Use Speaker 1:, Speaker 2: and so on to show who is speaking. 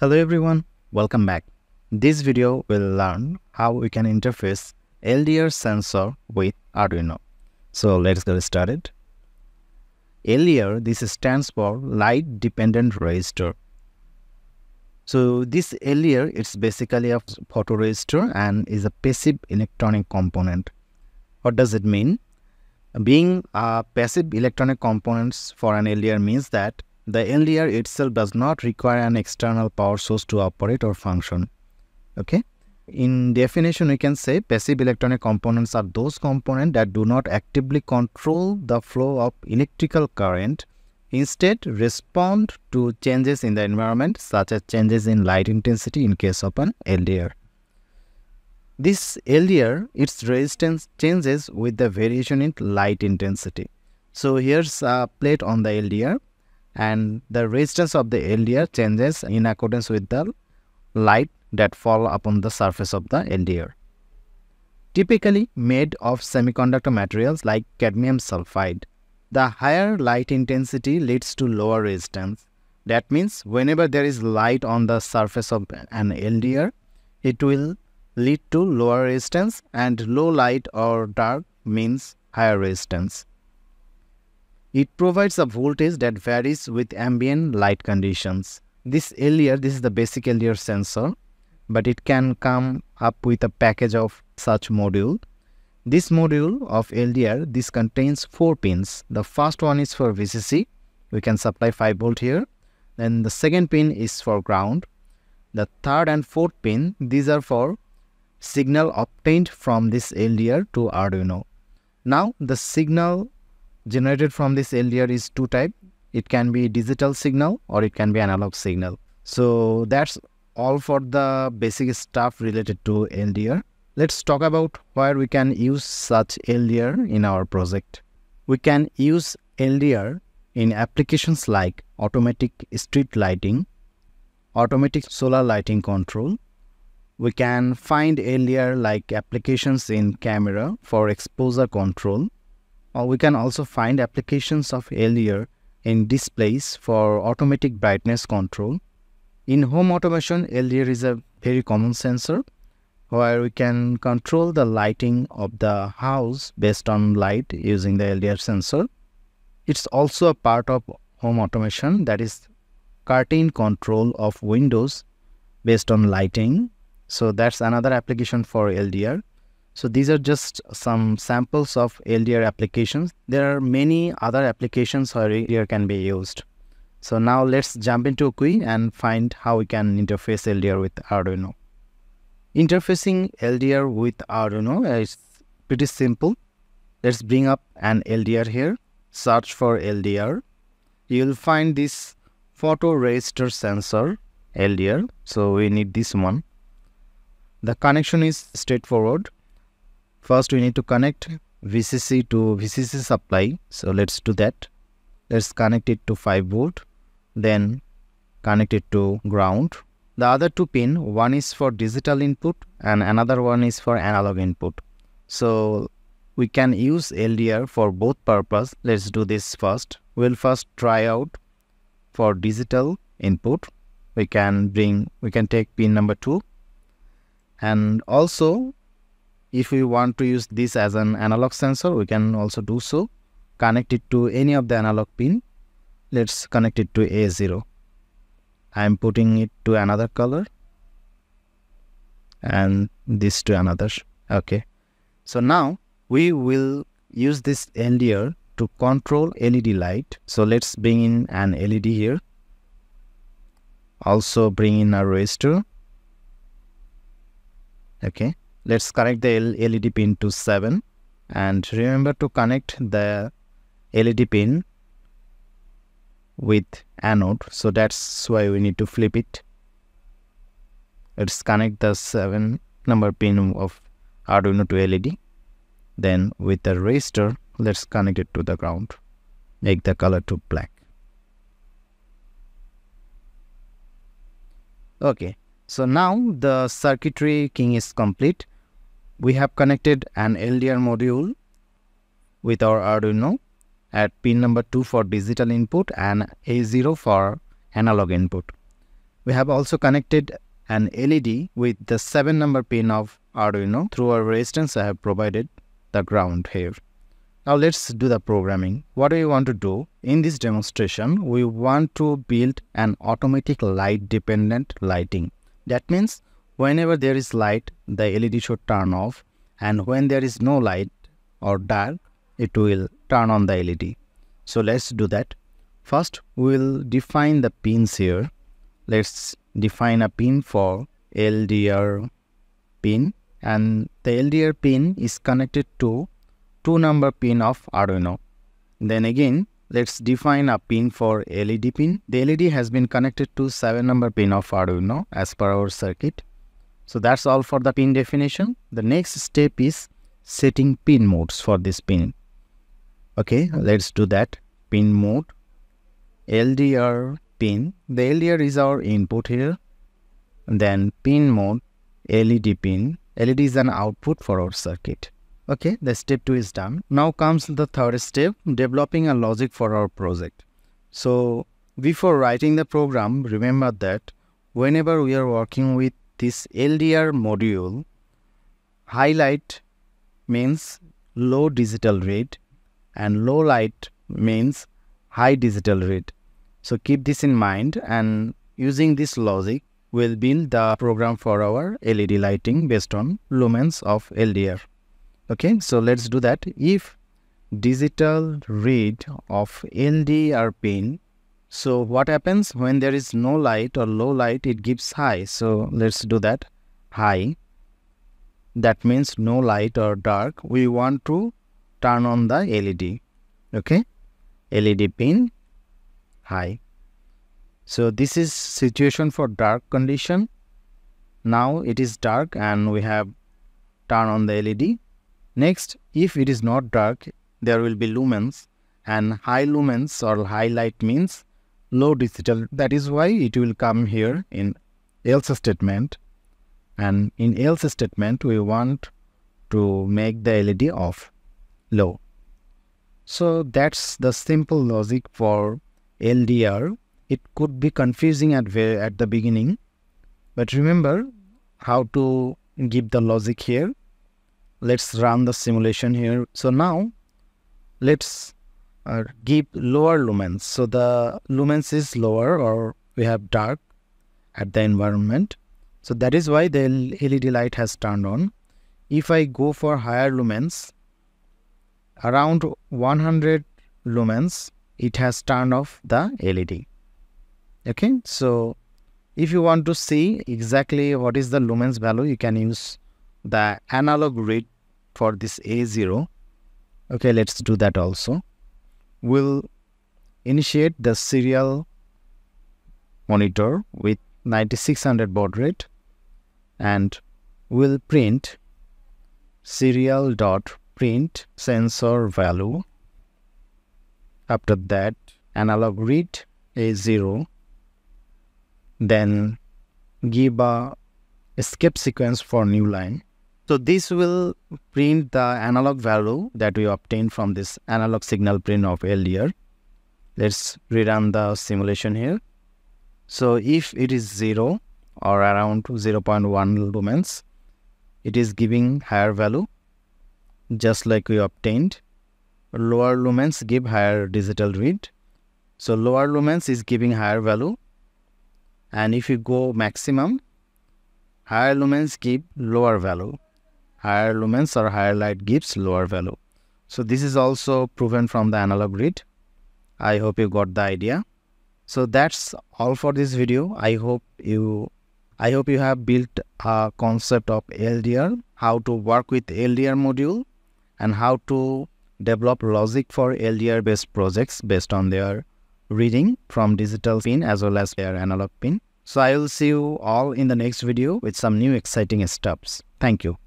Speaker 1: Hello everyone, welcome back. This video will learn how we can interface LDR sensor with Arduino. So let's get started. LDR, this stands for Light Dependent Resistor. So this LDR, it's basically a photoresistor and is a passive electronic component. What does it mean? Being a passive electronic components for an LDR means that the LDR itself does not require an external power source to operate or function. Okay. In definition, we can say passive electronic components are those components that do not actively control the flow of electrical current, instead respond to changes in the environment such as changes in light intensity in case of an LDR. This LDR, its resistance changes with the variation in light intensity. So here's a plate on the LDR and the resistance of the LDR changes in accordance with the light that fall upon the surface of the LDR. Typically made of semiconductor materials like cadmium sulfide, the higher light intensity leads to lower resistance. That means whenever there is light on the surface of an LDR, it will lead to lower resistance and low light or dark means higher resistance. It provides a voltage that varies with ambient light conditions. This LDR, this is the basic LDR sensor, but it can come up with a package of such module. This module of LDR, this contains four pins. The first one is for VCC. We can supply 5 volt here. Then the second pin is for ground. The third and fourth pin, these are for signal obtained from this LDR to Arduino. Now the signal generated from this LDR is two type. It can be digital signal or it can be analog signal. So that's all for the basic stuff related to LDR. Let's talk about where we can use such LDR in our project. We can use LDR in applications like automatic street lighting, automatic solar lighting control. We can find LDR like applications in camera for exposure control or we can also find applications of LDR in displays for automatic brightness control. In home automation, LDR is a very common sensor where we can control the lighting of the house based on light using the LDR sensor. It's also a part of home automation that is curtain control of windows based on lighting. So that's another application for LDR. So these are just some samples of LDR applications. There are many other applications where LDR can be used. So now let's jump into Wokwi and find how we can interface LDR with Arduino. Interfacing LDR with Arduino is pretty simple. Let's bring up an LDR here. Search for LDR. You'll find this photo photoresistor sensor LDR. So we need this one. The connection is straightforward. First, we need to connect VCC to VCC supply. So let's do that. Let's connect it to 5 volt. Then connect it to ground. The other two pin, one is for digital input and another one is for analog input. So we can use LDR for both purpose. Let's do this first. We'll first try out for digital input. We can bring, we can take pin number 2 and also if we want to use this as an analog sensor, we can also do so. Connect it to any of the analog pin. Let's connect it to A0. I am putting it to another color and this to another. Okay. So now we will use this LDR to control LED light. So let's bring in an LED here. Also bring in a resistor. Okay let's connect the LED pin to 7 and remember to connect the LED pin with anode. So that's why we need to flip it. Let's connect the 7 number pin of Arduino to LED then with the resistor let's connect it to the ground. Make the color to black. Okay. So now the circuitry king is complete we have connected an LDR module with our Arduino at pin number 2 for digital input and A0 for analog input. We have also connected an LED with the 7 number pin of Arduino. Through our resistance I have provided the ground here. Now let's do the programming. What do we want to do? In this demonstration, we want to build an automatic light dependent lighting. That means whenever there is light, the LED should turn off and when there is no light or dark, it will turn on the LED. So let's do that. First, we'll define the pins here. Let's define a pin for LDR pin and the LDR pin is connected to 2 number pin of Arduino. Then again, let's define a pin for LED pin. The LED has been connected to 7 number pin of Arduino as per our circuit. So that's all for the pin definition. The next step is setting pin modes for this pin. Okay, let's do that. Pin mode, LDR pin. The LDR is our input here. Then pin mode, LED pin. LED is an output for our circuit. Okay, the step 2 is done. Now comes the third step, developing a logic for our project. So before writing the program, remember that whenever we are working with this LDR module, highlight means low digital rate and low light means high digital rate. So keep this in mind and using this logic, we'll build the program for our LED lighting based on lumens of LDR. Okay, so let's do that. If digital read of LDR pin, so what happens when there is no light or low light, it gives high. So let's do that. High. That means no light or dark. We want to turn on the LED. Okay, LED pin high. So this is situation for dark condition. Now it is dark and we have turn on the LED. Next, if it is not dark, there will be lumens and high lumens or high light means low digital. That is why it will come here in else statement. And in else statement, we want to make the LED off, low. So that's the simple logic for LDR. It could be confusing at, at the beginning, but remember how to give the logic here let's run the simulation here. So now let's uh, give lower lumens. So the lumens is lower or we have dark at the environment. So that is why the LED light has turned on. If I go for higher lumens, around 100 lumens, it has turned off the LED. Okay, so if you want to see exactly what is the lumens value, you can use the analog read for this A0. Okay, let's do that also. We'll initiate the serial monitor with 9600 baud rate and we'll print serial dot print sensor value. After that analog read a0 then give a escape sequence for new line so this will print the analog value that we obtained from this analog signal print of LDR. Let's rerun the simulation here. So if it is 0 or around 0 0.1 lumens, it is giving higher value just like we obtained. Lower lumens give higher digital read. So lower lumens is giving higher value. And if you go maximum, higher lumens give lower value higher lumens or higher light gives lower value. So this is also proven from the analog read. I hope you got the idea. So that's all for this video. I hope you I hope you have built a concept of LDR, how to work with LDR module and how to develop logic for LDR based projects based on their reading from digital pin as well as their analog pin. So I will see you all in the next video with some new exciting steps. Thank you.